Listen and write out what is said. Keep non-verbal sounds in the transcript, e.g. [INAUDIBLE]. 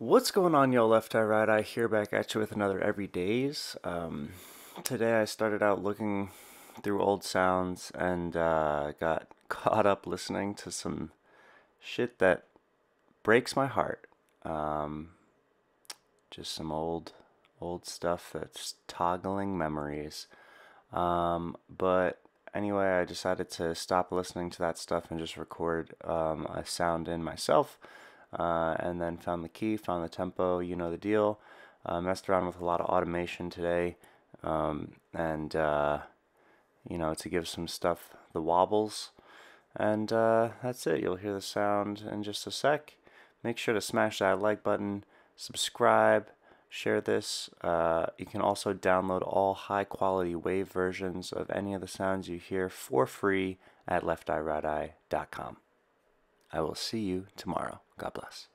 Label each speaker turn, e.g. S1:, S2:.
S1: What's going on, y'all? Left Eye, Right Eye here back at you with another Everydays. Um, today I started out looking through old sounds and uh, got [LAUGHS] caught up listening to some shit that breaks my heart. Um, just some old, old stuff that's toggling memories. Um, but anyway, I decided to stop listening to that stuff and just record um, a sound in myself uh, and then found the key, found the tempo, you know the deal. Uh, messed around with a lot of automation today, um, and uh, you know to give some stuff the wobbles, and uh, that's it. You'll hear the sound in just a sec. Make sure to smash that like button, subscribe, share this. Uh, you can also download all high quality wave versions of any of the sounds you hear for free at lefteyerighteye.com. I will see you tomorrow. God bless.